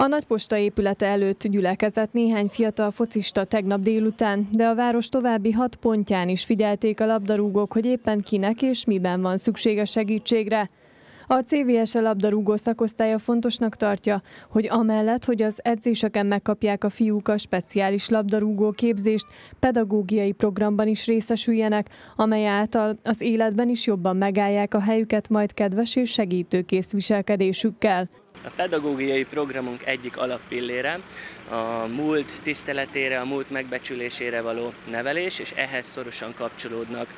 A nagyposta épülete előtt gyülekezett néhány fiatal focista tegnap délután, de a város további hat pontján is figyelték a labdarúgók, hogy éppen kinek és miben van szüksége segítségre. A CVS-e labdarúgó szakosztálya fontosnak tartja, hogy amellett, hogy az edzéseken megkapják a fiúk a speciális labdarúgó képzést, pedagógiai programban is részesüljenek, amely által az életben is jobban megállják a helyüket majd kedves és segítőkész viselkedésükkel. A pedagógiai programunk egyik alappillére a múlt tiszteletére, a múlt megbecsülésére való nevelés, és ehhez szorosan kapcsolódnak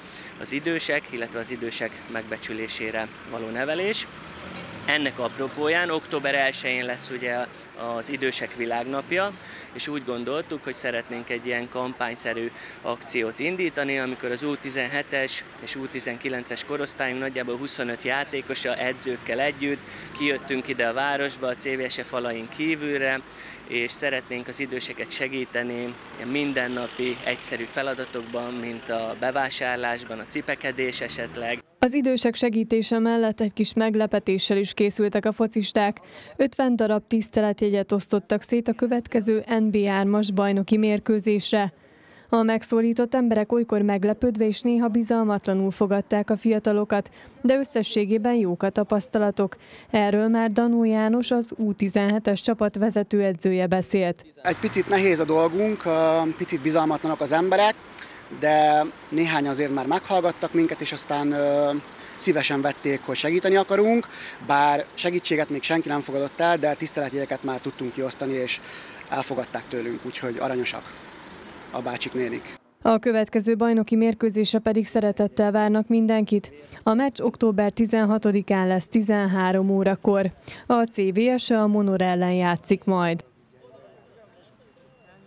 az idősek, illetve az idősek megbecsülésére való nevelés. Ennek apropóján október 1-én lesz ugye az idősek világnapja, és úgy gondoltuk, hogy szeretnénk egy ilyen kampányszerű akciót indítani, amikor az U17-es és U19-es korosztályunk nagyjából 25 játékosa edzőkkel együtt kijöttünk ide a városba, a CVSE falain kívülre, és szeretnénk az időseket segíteni mindennapi egyszerű feladatokban, mint a bevásárlásban, a cipekedés esetleg. Az idősek segítése mellett egy kis meglepetéssel is készültek a focisták. 50 darab tiszteletjegyet osztottak szét a következő NB3-as bajnoki mérkőzésre. A megszólított emberek olykor meglepődve és néha bizalmatlanul fogadták a fiatalokat, de összességében jók a tapasztalatok. Erről már Danó János, az U17-es csapat vezetőedzője beszélt. Egy picit nehéz a dolgunk, picit bizalmatlanok az emberek, de néhány azért már meghallgattak minket, és aztán szívesen vették, hogy segíteni akarunk, bár segítséget még senki nem fogadott el, de tiszteletjegyeket már tudtunk kiosztani, és elfogadták tőlünk, úgyhogy aranyosak a bácsik nénik. A következő bajnoki mérkőzésre pedig szeretettel várnak mindenkit. A meccs október 16-án lesz 13 órakor. A CVS a Monor ellen játszik majd.